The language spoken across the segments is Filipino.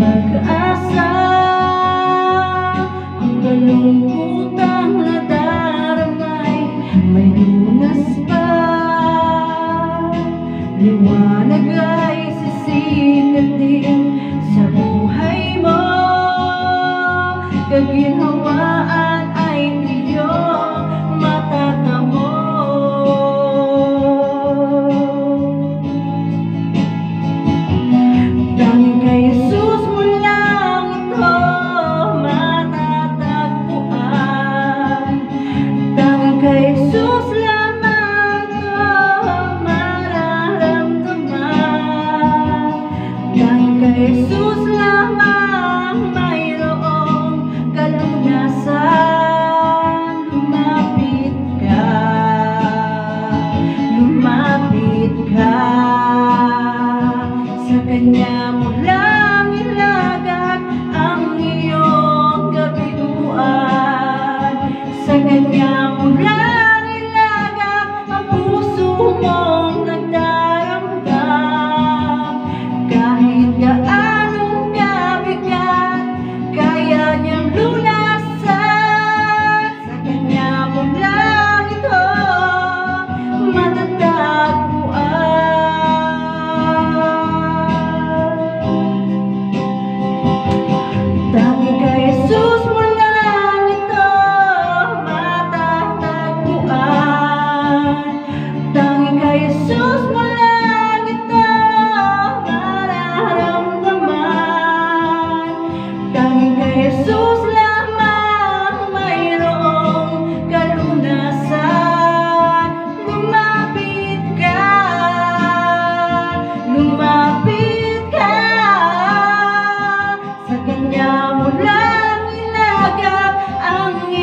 pag-asa Ang kalungkutang nadaramay May lunas pa. Liwanag ay sisikatin and now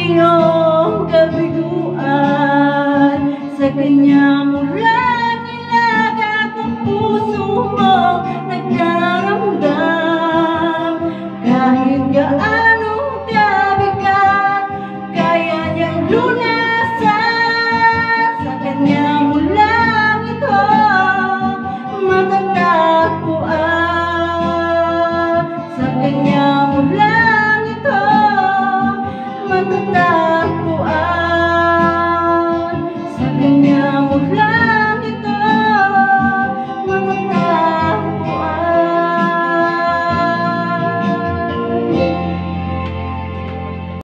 Señor.